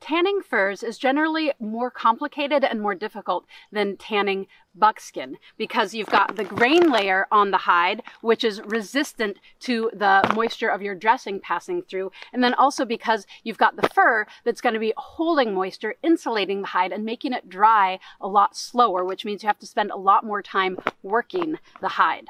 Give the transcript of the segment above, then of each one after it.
Tanning furs is generally more complicated and more difficult than tanning buckskin because you've got the grain layer on the hide, which is resistant to the moisture of your dressing passing through. And then also because you've got the fur that's going to be holding moisture, insulating the hide and making it dry a lot slower, which means you have to spend a lot more time working the hide.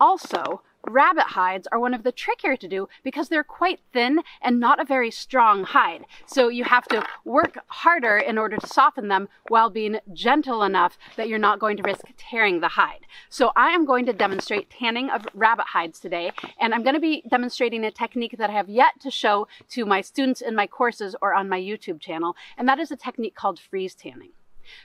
Also, Rabbit hides are one of the trickier to do because they're quite thin and not a very strong hide. So you have to work harder in order to soften them while being gentle enough that you're not going to risk tearing the hide. So I am going to demonstrate tanning of rabbit hides today, and I'm going to be demonstrating a technique that I have yet to show to my students in my courses or on my YouTube channel, and that is a technique called freeze tanning.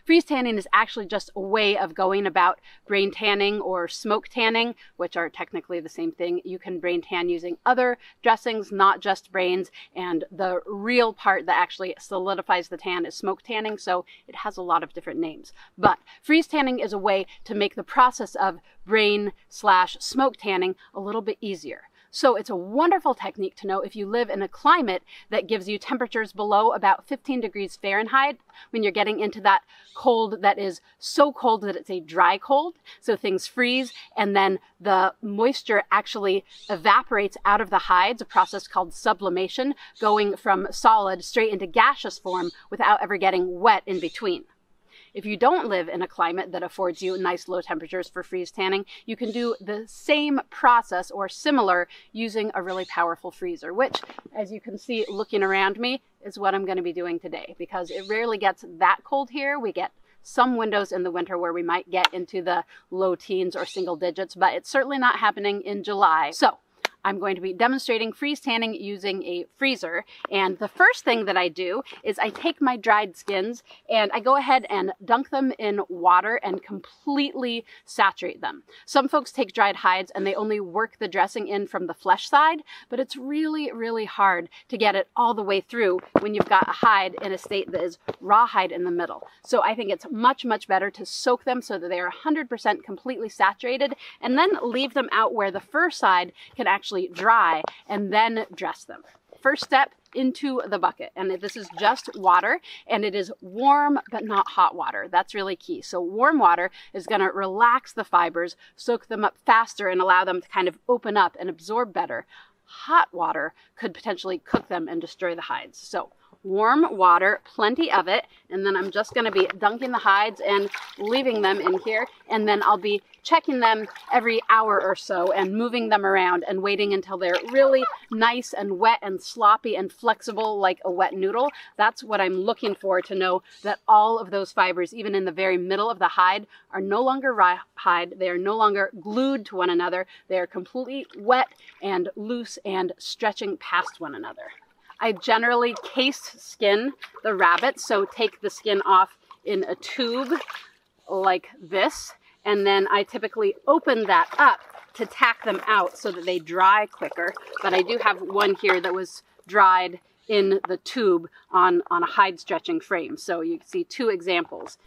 Freeze tanning is actually just a way of going about brain tanning or smoke tanning, which are technically the same thing. You can brain tan using other dressings, not just brains. And the real part that actually solidifies the tan is smoke tanning. So it has a lot of different names. But freeze tanning is a way to make the process of brain slash smoke tanning a little bit easier. So it's a wonderful technique to know if you live in a climate that gives you temperatures below about 15 degrees Fahrenheit when you're getting into that cold that is so cold that it's a dry cold. So things freeze and then the moisture actually evaporates out of the hides, a process called sublimation, going from solid straight into gaseous form without ever getting wet in between. If you don't live in a climate that affords you nice low temperatures for freeze tanning, you can do the same process or similar using a really powerful freezer, which as you can see looking around me is what I'm going to be doing today because it rarely gets that cold here. We get some windows in the winter where we might get into the low teens or single digits, but it's certainly not happening in July. So I'm going to be demonstrating freeze tanning using a freezer. And the first thing that I do is I take my dried skins and I go ahead and dunk them in water and completely saturate them. Some folks take dried hides and they only work the dressing in from the flesh side, but it's really, really hard to get it all the way through when you've got a hide in a state that is rawhide in the middle. So I think it's much, much better to soak them so that they are 100% completely saturated and then leave them out where the fur side can actually actually dry and then dress them. First step into the bucket and this is just water and it is warm but not hot water. That's really key. So warm water is going to relax the fibers, soak them up faster and allow them to kind of open up and absorb better. Hot water could potentially cook them and destroy the hides. So warm water, plenty of it, and then I'm just gonna be dunking the hides and leaving them in here, and then I'll be checking them every hour or so and moving them around and waiting until they're really nice and wet and sloppy and flexible like a wet noodle. That's what I'm looking for to know that all of those fibers, even in the very middle of the hide, are no longer hide. They are no longer glued to one another. They are completely wet and loose and stretching past one another. I generally case skin the rabbit, so take the skin off in a tube like this, and then I typically open that up to tack them out so that they dry quicker. But I do have one here that was dried in the tube on, on a hide stretching frame. So you can see two examples.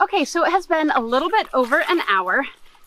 Okay, so it has been a little bit over an hour.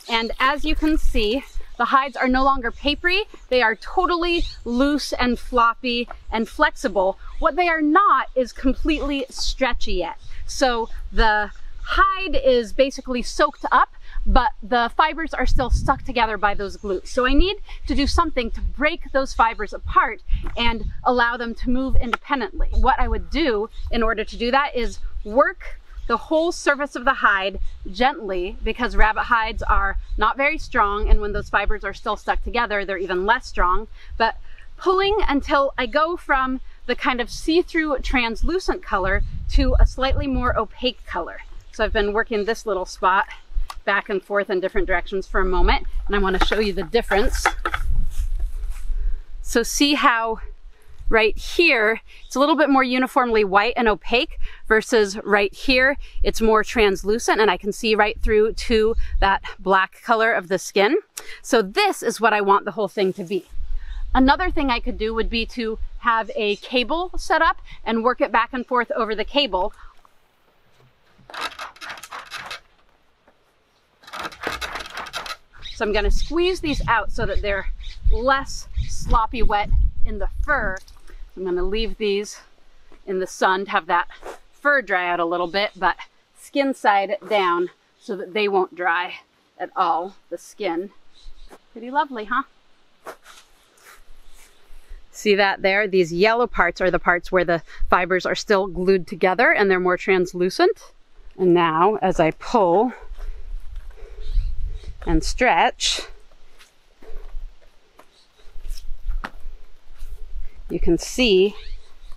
And as you can see, the hides are no longer papery. They are totally loose and floppy and flexible. What they are not is completely stretchy yet. So the hide is basically soaked up, but the fibers are still stuck together by those glutes. So I need to do something to break those fibers apart and allow them to move independently. What I would do in order to do that is work the whole surface of the hide gently because rabbit hides are not very strong and when those fibers are still stuck together they're even less strong but pulling until I go from the kind of see-through translucent color to a slightly more opaque color. So I've been working this little spot back and forth in different directions for a moment and I want to show you the difference. So see how right here, it's a little bit more uniformly white and opaque versus right here, it's more translucent and I can see right through to that black color of the skin. So this is what I want the whole thing to be. Another thing I could do would be to have a cable set up and work it back and forth over the cable. So I'm gonna squeeze these out so that they're less sloppy wet in the fur I'm gonna leave these in the sun to have that fur dry out a little bit, but skin side down so that they won't dry at all, the skin. Pretty lovely, huh? See that there? These yellow parts are the parts where the fibers are still glued together and they're more translucent. And now as I pull and stretch, you can see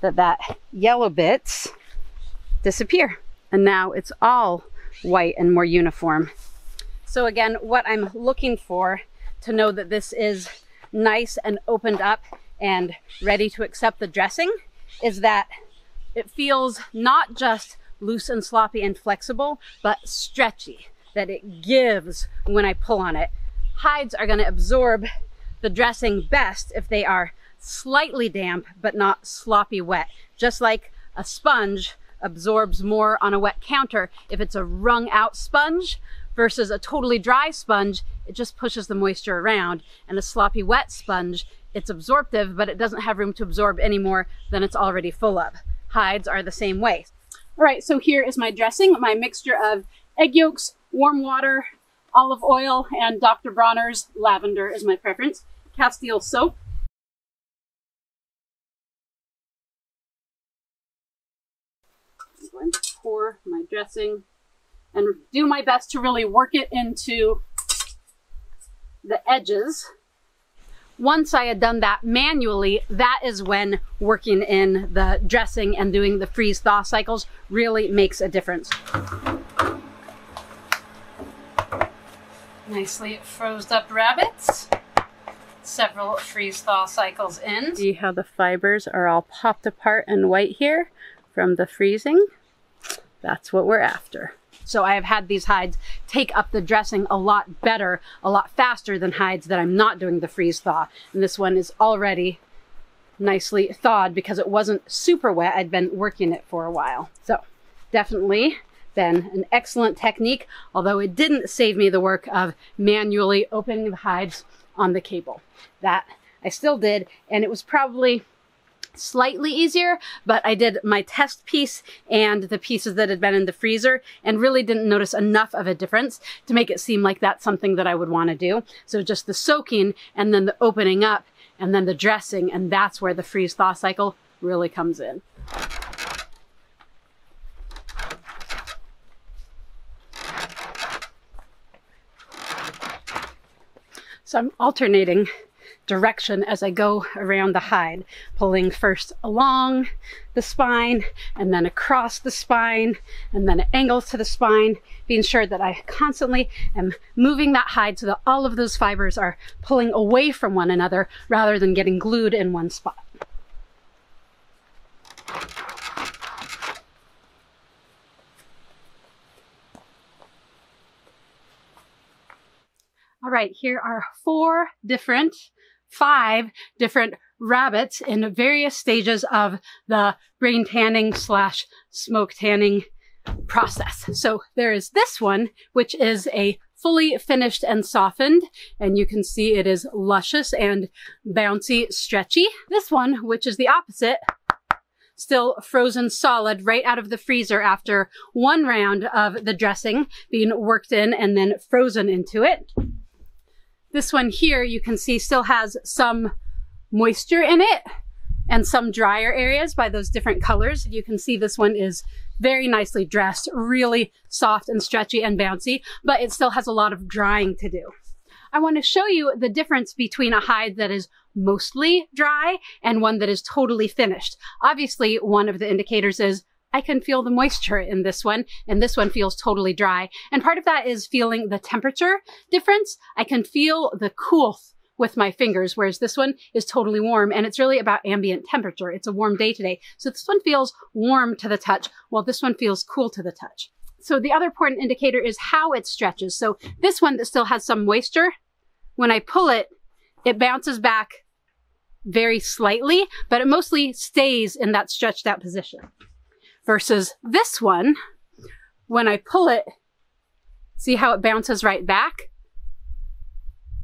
that that yellow bits disappear. And now it's all white and more uniform. So again, what I'm looking for to know that this is nice and opened up and ready to accept the dressing is that it feels not just loose and sloppy and flexible, but stretchy, that it gives when I pull on it. Hides are gonna absorb the dressing best if they are slightly damp, but not sloppy wet. Just like a sponge absorbs more on a wet counter if it's a wrung out sponge versus a totally dry sponge, it just pushes the moisture around. And a sloppy wet sponge, it's absorptive, but it doesn't have room to absorb any more than it's already full of. Hides are the same way. All right, so here is my dressing, my mixture of egg yolks, warm water, olive oil, and Dr. Bronner's lavender is my preference. Castile soap, I'm going to pour my dressing and do my best to really work it into the edges. Once I had done that manually, that is when working in the dressing and doing the freeze thaw cycles really makes a difference. Nicely froze up rabbits. Several freeze thaw cycles in. See how the fibers are all popped apart and white here from the freezing? That's what we're after. So I have had these hides take up the dressing a lot better, a lot faster than hides that I'm not doing the freeze thaw. And this one is already nicely thawed because it wasn't super wet. I'd been working it for a while. So definitely been an excellent technique, although it didn't save me the work of manually opening the hides on the cable. That I still did, and it was probably slightly easier, but I did my test piece and the pieces that had been in the freezer and really didn't notice enough of a difference to make it seem like that's something that I would want to do. So just the soaking and then the opening up and then the dressing, and that's where the freeze thaw cycle really comes in. So I'm alternating direction as I go around the hide, pulling first along the spine and then across the spine and then at angles to the spine, being sure that I constantly am moving that hide so that all of those fibers are pulling away from one another rather than getting glued in one spot. Right, here are four different five different rabbits in various stages of the brain tanning slash smoke tanning process. So there is this one, which is a fully finished and softened, and you can see it is luscious and bouncy, stretchy. This one, which is the opposite, still frozen solid right out of the freezer after one round of the dressing being worked in and then frozen into it. This one here, you can see still has some moisture in it and some drier areas by those different colors. You can see this one is very nicely dressed, really soft and stretchy and bouncy, but it still has a lot of drying to do. I want to show you the difference between a hide that is mostly dry and one that is totally finished. Obviously, one of the indicators is I can feel the moisture in this one, and this one feels totally dry. And part of that is feeling the temperature difference. I can feel the cool with my fingers, whereas this one is totally warm and it's really about ambient temperature. It's a warm day today. So this one feels warm to the touch while this one feels cool to the touch. So the other important indicator is how it stretches. So this one that still has some moisture, when I pull it, it bounces back very slightly, but it mostly stays in that stretched out position versus this one, when I pull it, see how it bounces right back?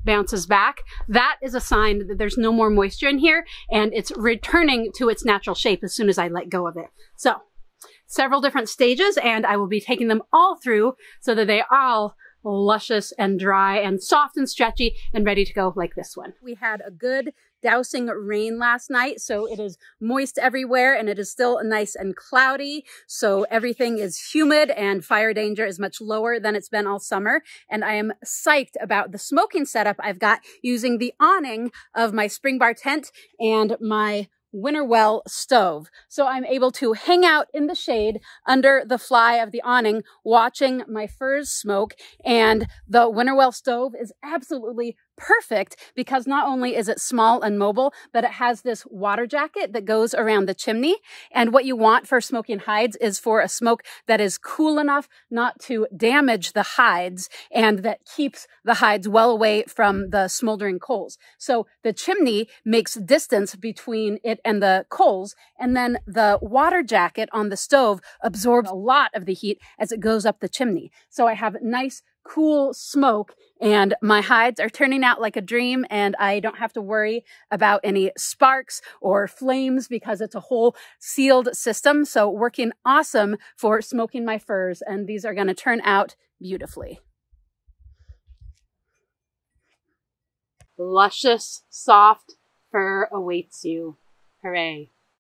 bounces back, that is a sign that there's no more moisture in here and it's returning to its natural shape as soon as I let go of it. So several different stages and I will be taking them all through so that they all luscious and dry and soft and stretchy and ready to go like this one. We had a good dousing rain last night, so it is moist everywhere and it is still nice and cloudy. So everything is humid and fire danger is much lower than it's been all summer. And I am psyched about the smoking setup I've got using the awning of my Springbar tent and my Winnerwell stove. So I'm able to hang out in the shade under the fly of the awning, watching my furs smoke. And the Winnerwell stove is absolutely perfect because not only is it small and mobile, but it has this water jacket that goes around the chimney. And what you want for smoking hides is for a smoke that is cool enough not to damage the hides and that keeps the hides well away from the smoldering coals. So the chimney makes distance between it and the coals. And then the water jacket on the stove absorbs a lot of the heat as it goes up the chimney. So I have nice cool smoke and my hides are turning out like a dream and I don't have to worry about any sparks or flames because it's a whole sealed system. So working awesome for smoking my furs and these are going to turn out beautifully. Luscious, soft fur awaits you. Hooray.